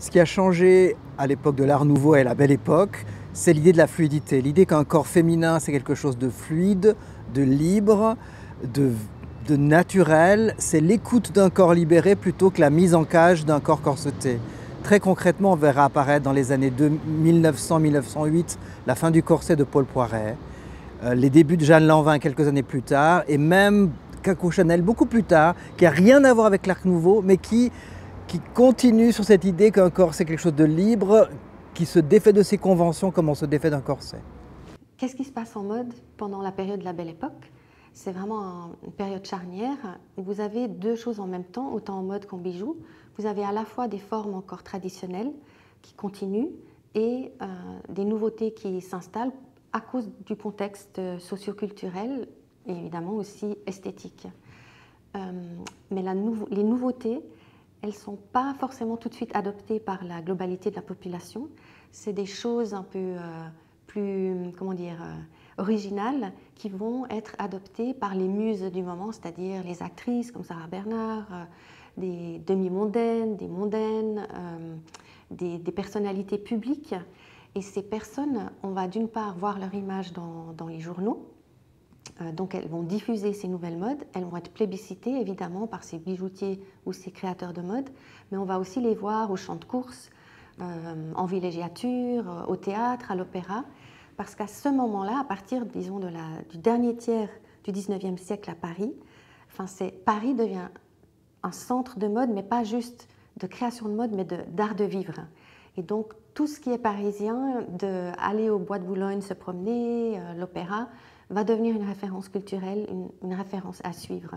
Ce qui a changé à l'époque de l'Art Nouveau et à la Belle Époque, c'est l'idée de la fluidité. L'idée qu'un corps féminin, c'est quelque chose de fluide, de libre, de, naturel. C'est l'écoute d'un corps libéré plutôt que la mise en cage d'un corps corseté. Très concrètement, on verra apparaître dans les années 1900-1908 la fin du corset de Paul Poiret, euh, les débuts de Jeanne Lanvin quelques années plus tard, et même Coco Chanel beaucoup plus tard, qui n'a rien à voir avec l'Arc Nouveau, mais qui, qui continue sur cette idée qu'un corps c'est quelque chose de libre, qui se défait de ses conventions comme on se défait d'un corset. Qu'est-ce qui se passe en mode pendant la période de la Belle Époque? C'est vraiment une période charnière. Vous avez deux choses en même temps, autant en mode qu'en bijoux. Vous avez à la fois des formes encore traditionnelles qui continuent et euh, des nouveautés qui s'installent à cause du contexte socioculturel et évidemment aussi esthétique. Euh, mais les nouveautés, elles ne sont pas forcément tout de suite adoptées par la globalité de la population. C'est des choses un peu euh, plus, comment dire, euh, originales qui vont être adoptées par les muses du moment, c'est-à-dire les actrices comme Sarah Bernard, euh, des demi-mondaines, des mondaines, des, personnalités publiques. Et ces personnes, on va d'une part voir leur image dans, les journaux, donc elles vont diffuser ces nouvelles modes, elles vont être plébiscitées évidemment par ces bijoutiers ou ces créateurs de mode, mais on va aussi les voir au champ de course, euh, en villégiature, euh, au théâtre, à l'opéra, parce qu'à ce moment-là, à partir disons, du dernier tiers du 19e siècle à Paris, enfin, Paris devient un centre de mode, mais pas juste de création de mode, mais d'art de, vivre. Et donc tout ce qui est parisien, d'aller au bois de Boulogne se promener, l'opéra, va devenir une référence culturelle, une, référence à suivre.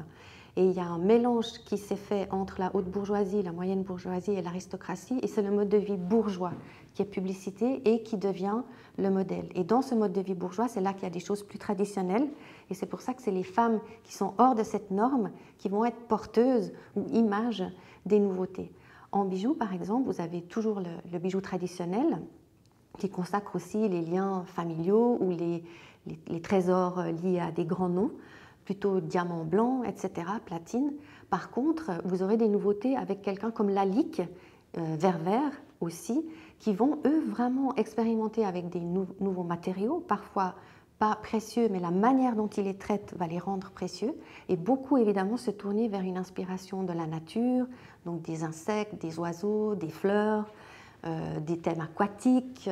Et il y a un mélange qui s'est fait entre la haute bourgeoisie, la moyenne bourgeoisie et l'aristocratie, et c'est le mode de vie bourgeois qui est publicité et qui devient le modèle. Et dans ce mode de vie bourgeois, c'est là qu'il y a des choses plus traditionnelles, et c'est pour ça que c'est les femmes qui sont hors de cette norme qui vont être porteuses ou images des nouveautés. En bijoux, par exemple, vous avez toujours le, bijou traditionnel qui consacre aussi les liens familiaux ou les, les, trésors euh, liés à des grands noms, plutôt diamants blancs, etc., platine. Par contre, vous aurez des nouveautés avec quelqu'un comme Lalique, euh, vert vert aussi, qui vont, eux, vraiment expérimenter avec des nouveaux matériaux, parfois pas précieux, mais la manière dont ils les traitent va les rendre précieux, et beaucoup évidemment se tourner vers une inspiration de la nature, donc des insectes, des oiseaux, des fleurs, des thèmes aquatiques.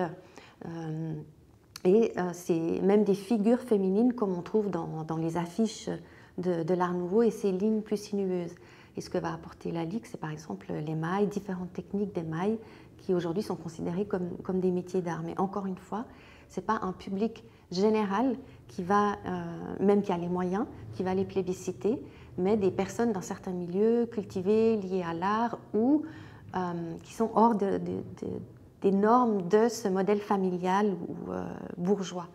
Et euh, c'est même des figures féminines comme on trouve dans, dans les affiches de, l'Art Nouveau et ces lignes plus sinueuses. Et ce que va apporter la Ligue, c'est par exemple les mailles, différentes techniques des mailles qui aujourd'hui sont considérées comme, comme, des métiers d'art. Mais encore une fois, ce n'est pas un public général qui va, euh, même qui a les moyens, qui va les plébisciter, mais des personnes dans certains milieux cultivés, liés à l'art ou euh, qui sont hors de, de, de des normes de ce modèle familial ou euh, bourgeois.